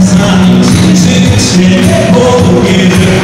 사랑 진실을 보기를